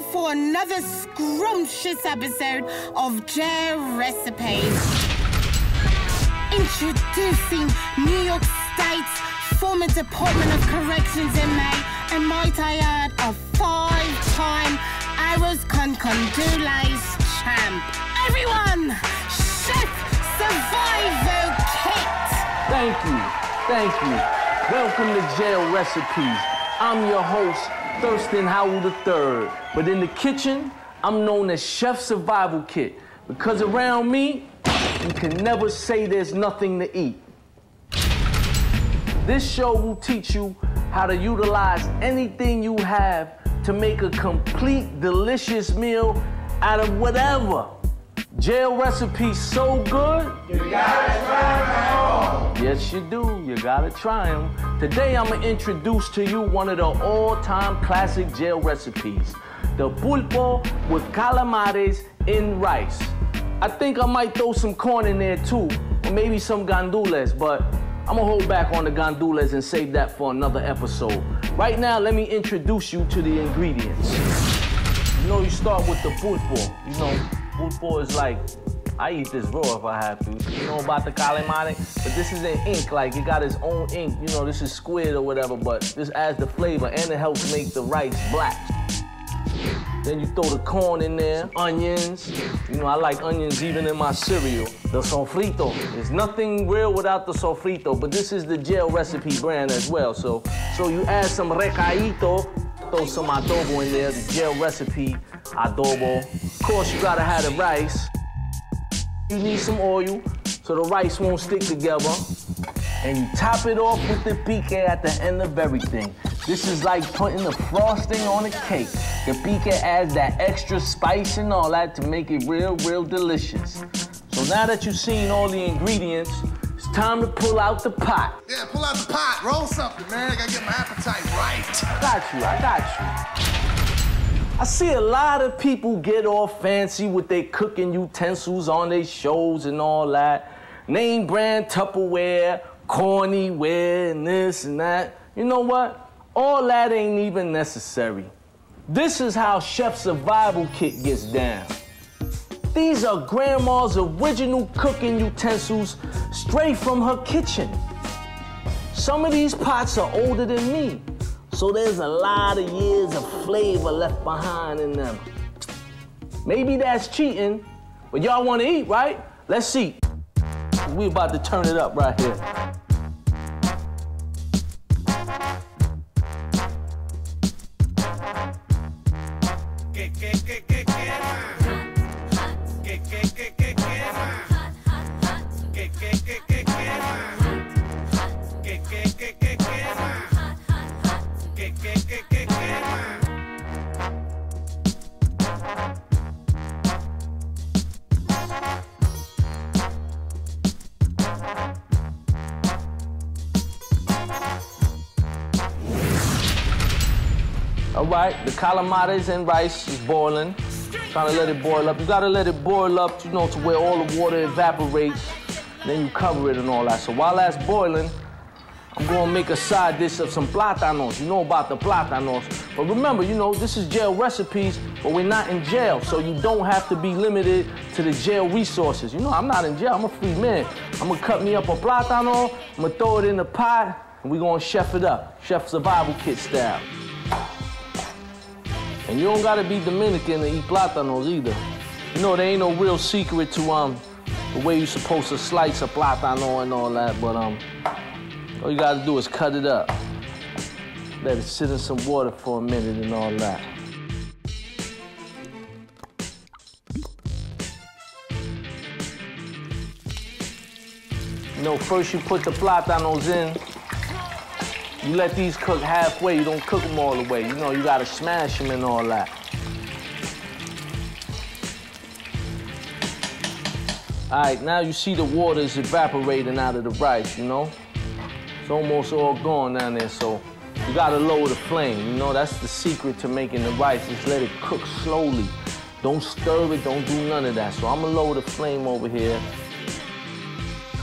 here for another scrumptious episode of J Recipes. Introducing New York State's former Department of Corrections inmate, and might I add, a five-time Arrows Con champ. Everyone, Chef Survival Kit! Thank you, thank you. Welcome to Jail Recipes. I'm your host, Thirstin Howl III. But in the kitchen, I'm known as Chef Survival Kit. Because around me, you can never say there's nothing to eat. This show will teach you how to utilize anything you have to make a complete, delicious meal out of whatever. Jail recipes so good. You gotta try Yes, you do. You gotta try them. Today, I'm gonna introduce to you one of the all-time classic jail recipes: the pulpo with calamares in rice. I think I might throw some corn in there too, or maybe some gandules, but I'm gonna hold back on the gandules and save that for another episode. Right now, let me introduce you to the ingredients. You know, you start with the pulpo. You know, pulpo is like, I eat this raw if I have to. You know about the calamari? But this is an ink, like it got its own ink. You know, this is squid or whatever, but this adds the flavor and it helps make the rice black. Then you throw the corn in there, onions. You know, I like onions even in my cereal. The sofrito. There's nothing real without the sofrito, but this is the jail recipe brand as well. So, so you add some recaito, throw some adobo in there, the jail recipe adobo. Of course, you gotta have the rice. You need some oil so the rice won't stick together. And you top it off with the pique at the end of everything. This is like putting the frosting on a cake. The pique adds that extra spice and all that to make it real, real delicious. So now that you've seen all the ingredients, it's time to pull out the pot. Yeah, pull out the pot, roll something, man. I gotta get my appetite right. I got you, I got you. I see a lot of people get all fancy with their cooking utensils on their shows and all that. Name brand Tupperware, CorningWare, and this and that. You know what? All that ain't even necessary. This is how Chef Survival Kit gets down. These are Grandma's original cooking utensils straight from her kitchen. Some of these pots are older than me, so there's a lot of years of flavor left behind in them. Maybe that's cheating, but y'all wanna eat, right? Let's see. We about to turn it up right here. All right, the calamares and rice is boiling. Trying to let it boil up. You gotta let it boil up, you know, to where all the water evaporates. Then you cover it and all that. So while that's boiling, I'm gonna make a side dish of some plátanos. You know about the plátanos. But remember, you know, this is jail recipes, but we're not in jail, so you don't have to be limited to the jail resources. You know, I'm not in jail, I'm a free man. I'm gonna cut me up a plátano, I'm gonna throw it in the pot, and we're gonna chef it up. Chef survival kit style. And you don't gotta be Dominican to eat plátanos either. You know, there ain't no real secret to um the way you're supposed to slice a plátano and all that, but um, all you gotta do is cut it up. Let it sit in some water for a minute and all that. You know, first you put the plátanos in, you let these cook halfway, you don't cook them all the way. You know, you gotta smash them and all that. All right, now you see the water is evaporating out of the rice, you know? It's almost all gone down there, so you gotta lower the flame, you know? That's the secret to making the rice, is let it cook slowly. Don't stir it, don't do none of that. So I'm gonna lower the flame over here.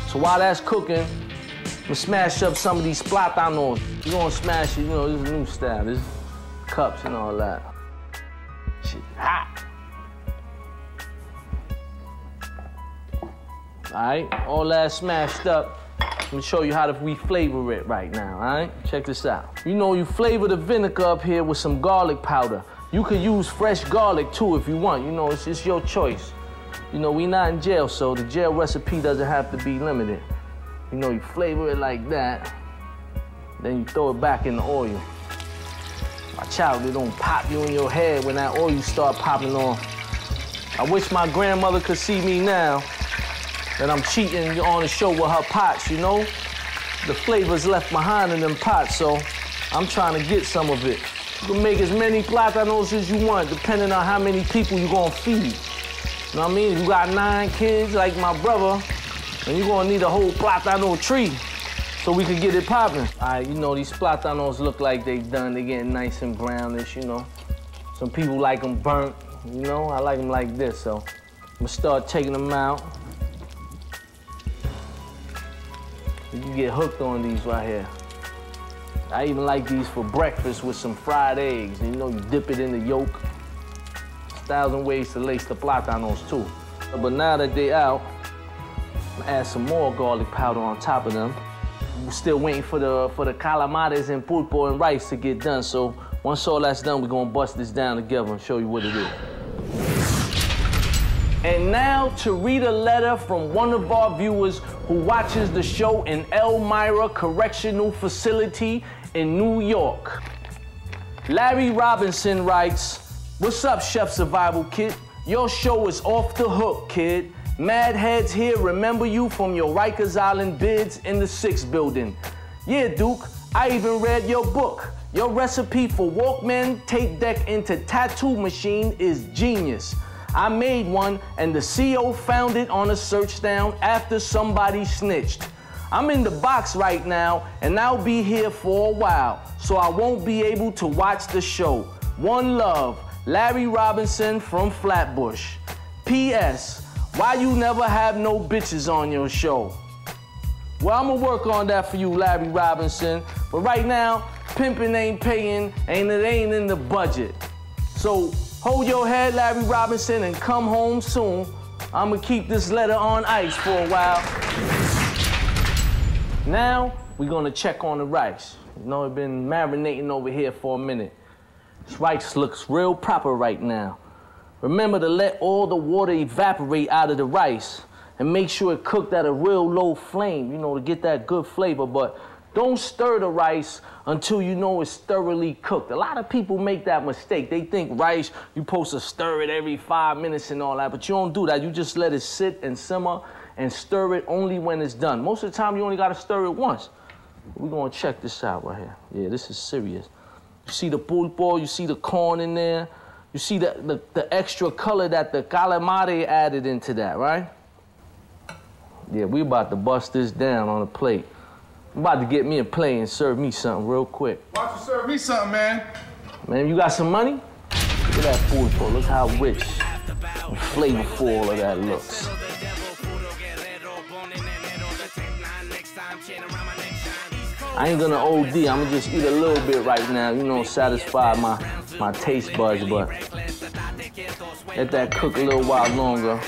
So while that's cooking, Gonna smash up some of these platanos. We're gonna smash it, you know, this new style, this cups and all that. Shit hot. All right, all that smashed up. Let me show you how to, we flavor it right now, all right? Check this out. You know, you flavor the vinegar up here with some garlic powder. You could use fresh garlic too if you want. You know, it's just your choice. You know, we not in jail, so the jail recipe doesn't have to be limited. You know, you flavor it like that, then you throw it back in the oil. Watch out, it don't pop you in your head when that oil start popping on. I wish my grandmother could see me now that I'm cheating on the show with her pots, you know? The flavor's left behind in them pots, so I'm trying to get some of it. You can make as many platanos as you want, depending on how many people you're gonna feed. You know what I mean? If You got nine kids like my brother, and you're gonna need a whole platano tree so we can get it popping. All right, you know, these platanos look like they done. They getting nice and brownish, you know. Some people like them burnt, you know. I like them like this, so I'm gonna start taking them out. You get hooked on these right here. I even like these for breakfast with some fried eggs. You know, you dip it in the yolk. A thousand ways to lace the platanos too. But now that they out, add some more garlic powder on top of them. We're still waiting for the for the calamares and pulpo and rice to get done. So once all that's done, we're gonna bust this down together and show you what it is. And now to read a letter from one of our viewers who watches the show in Elmira Correctional Facility in New York. Larry Robinson writes, What's up, Chef Survival Kit? Your show is off the hook, kid. Mad heads here remember you from your Rikers Island bids in the six building. Yeah, Duke, I even read your book. Your recipe for Walkman tape deck into tattoo machine is genius. I made one and the CO found it on a search down after somebody snitched. I'm in the box right now and I'll be here for a while, so I won't be able to watch the show. One love, Larry Robinson from Flatbush. P.S. Why you never have no bitches on your show? Well, I'm gonna work on that for you, Larry Robinson. But right now, pimping ain't paying and it ain't in the budget. So hold your head, Larry Robinson, and come home soon. I'm gonna keep this letter on ice for a while. Now, we're gonna check on the rice. You know, it's been marinating over here for a minute. This rice looks real proper right now. Remember to let all the water evaporate out of the rice and make sure it cooked at a real low flame, you know, to get that good flavor. But don't stir the rice until you know it's thoroughly cooked. A lot of people make that mistake. They think rice, you're supposed to stir it every five minutes and all that, but you don't do that. You just let it sit and simmer and stir it only when it's done. Most of the time, you only gotta stir it once. We're gonna check this out right here. Yeah, this is serious. You see the pulpo, you see the corn in there, you see the, the, the extra color that the calamari added into that, right? Yeah, we about to bust this down on a plate. I'm about to get me a plate and serve me something real quick. Why don't you serve me something, man? Man, you got some money? Look at that pulpo. Look how rich and flavorful all of that looks. I ain't gonna OD, I'm gonna just eat a little bit right now, you know, satisfy my, my taste buds, but let that cook a little while longer.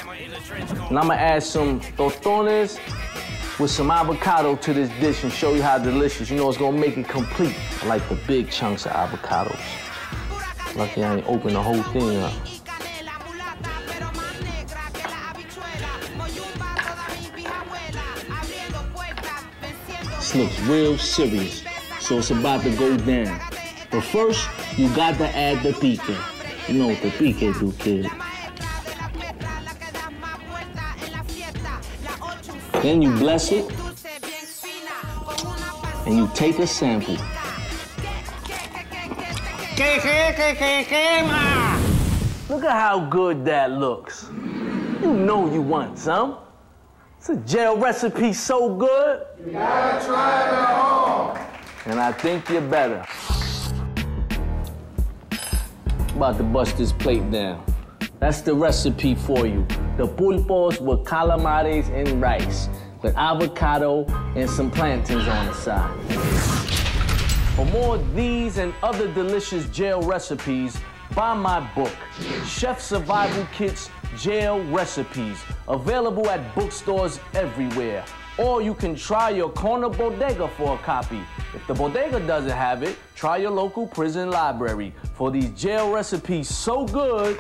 And I'm gonna add some tostones with some avocado to this dish and show you how delicious. You know, it's gonna make it complete. I like the big chunks of avocados. Lucky I ain't open the whole thing up. This looks real serious, so it's about to go down. But first, you got to add the pique. You know what the pique do, kid. Then you bless it, and you take a sample. Look at how good that looks. You know you want some. It's a jail recipe so good. You gotta try it at home. And I think you're better. About to bust this plate down. That's the recipe for you. The pulpos with calamares and rice, with avocado and some plantains on the side. For more of these and other delicious jail recipes, buy my book, Chef Survival Kits Jail Recipes, available at bookstores everywhere. Or you can try your corner bodega for a copy. If the bodega doesn't have it, try your local prison library for these jail recipes so good.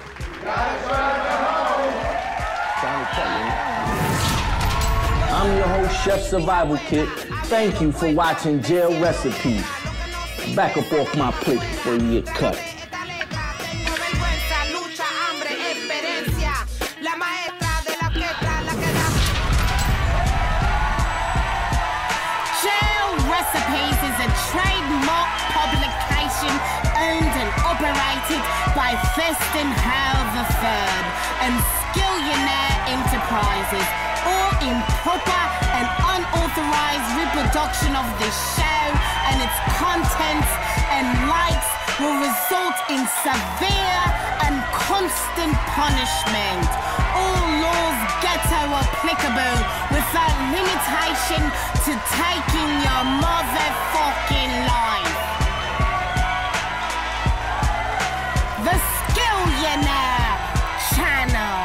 I'm your host, Chef Survival Kit. Thank you for watching Jail Recipes. Back up off my plate before you get cut. By Thirstin Howl III and Skillionaire Enterprises, all improper and unauthorized reproduction of this show and its contents and likes will result in severe and constant punishment. All laws ghetto applicable without limitation to taking your motherfucking life. China, China.